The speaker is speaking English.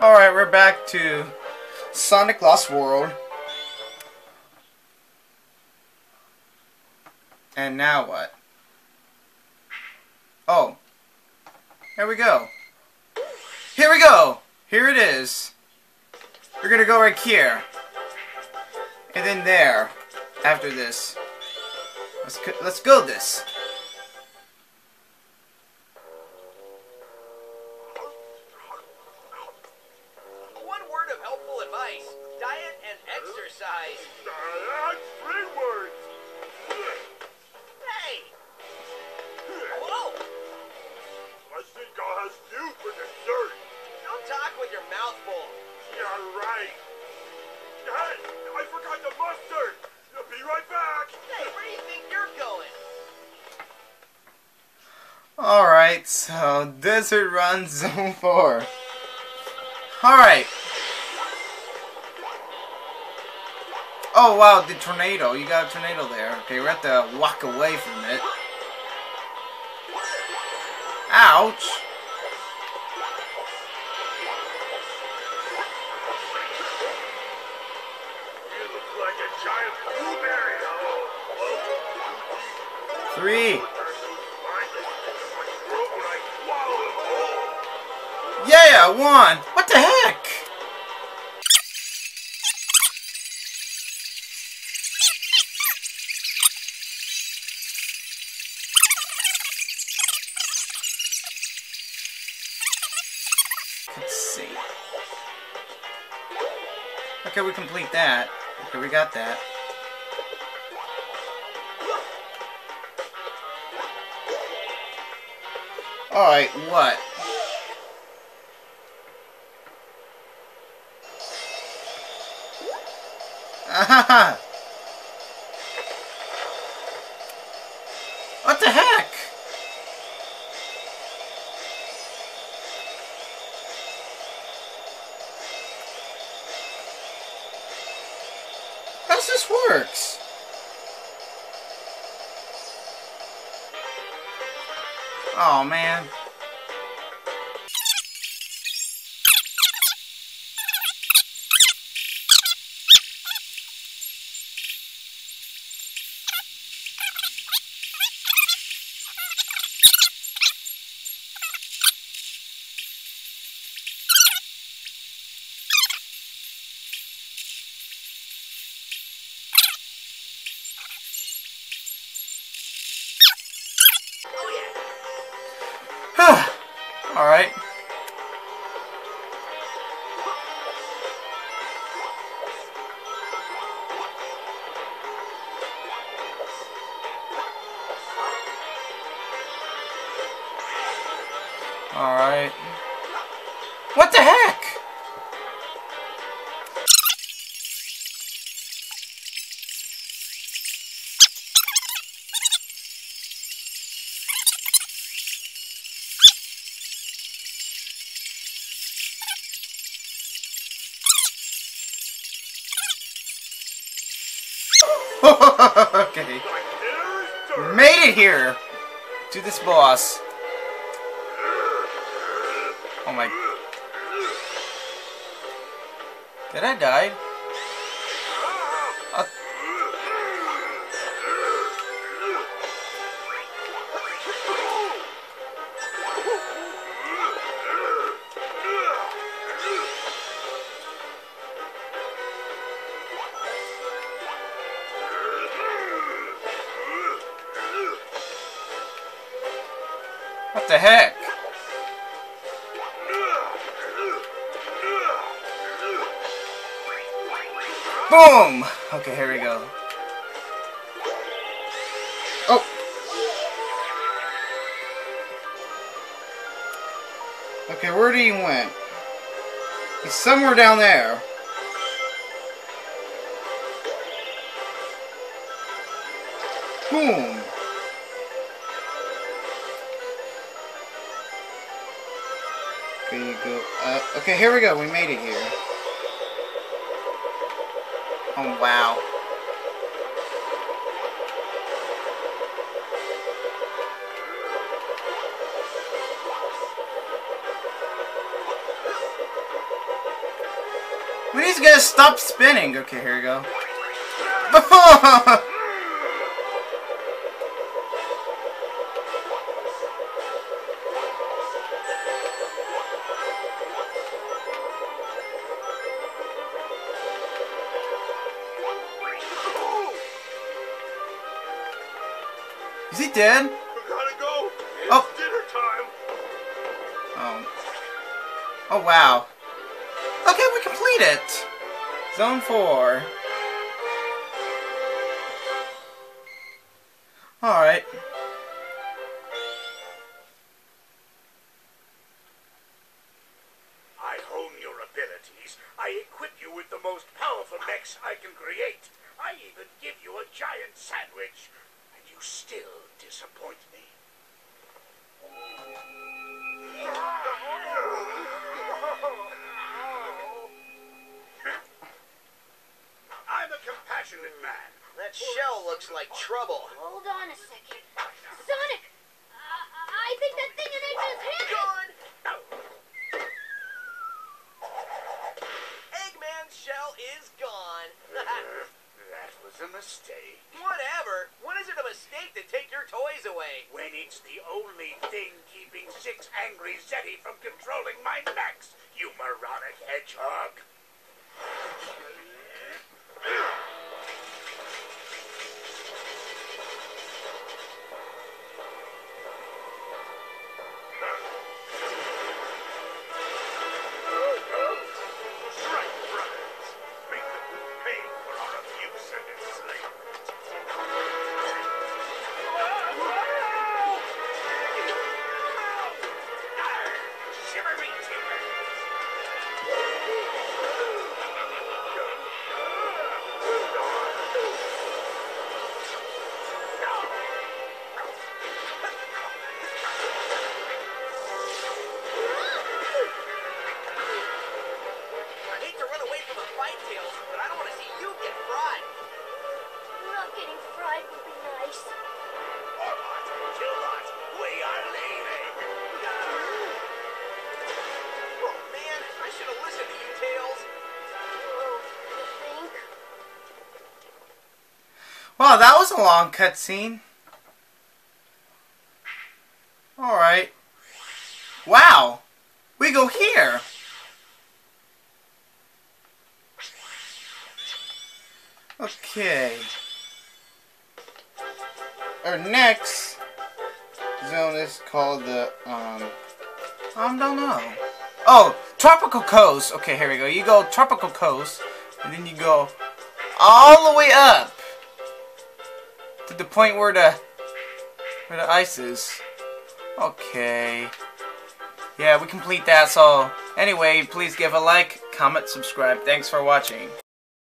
Alright, we're back to Sonic Lost World. And now what? Oh. Here we go. Here we go! Here it is. We're gonna go right here. And then there. After this. Let's, let's go this. Helpful advice. Diet and exercise. Diet? Three words. Hey! Whoa! I think I'll have you for dessert. Don't talk with your mouth full. Yeah, right. Hey, I forgot the mustard. Be right back. Hey, where do you think you're going? Alright, so Desert Run Zone 4. Alright. Oh wow, the tornado. You got a tornado there. Okay, we have to walk away from it. Ouch! Three. Yeah, one. What the heck? Okay, we complete that. Okay, we got that. Alright, what? Ahaha! works? Oh man. Oh. Alright. Alright. What the heck? okay. Made it here to this boss. Oh my. Did I die? What the heck? Boom! Okay, here we go. Oh! Okay, where did he went? He's somewhere down there. Boom! Okay, go. Uh, okay, here we go. We made it here. Oh, wow. We need to get stop spinning. Okay, here we go. Is he dead? We gotta go. It's Oh. dinner time. Oh. Oh, wow. Okay, we complete it. Zone 4. Alright. I hone your abilities. I equip you with the most powerful mechs I can create. I even give you a giant sandwich. And you still disappoint me. I'm a compassionate man. That shell looks like trouble. Hold on a second. Sonic! I, I think that thing in Eggman's head! Gone! Eggman's shell is gone. That was a mistake. Whatever. When is it a mistake to take your toys away? When it's the only thing keeping six angry Zeti from controlling my mechs, Wow, that was a long cutscene. Alright. Wow! We go here! Okay. Our next zone is called the, um, I don't know. Oh, Tropical Coast. Okay, here we go. You go Tropical Coast, and then you go all the way up to the point where the where the ice is. Okay. Yeah, we complete that. So anyway, please give a like, comment, subscribe. Thanks for watching.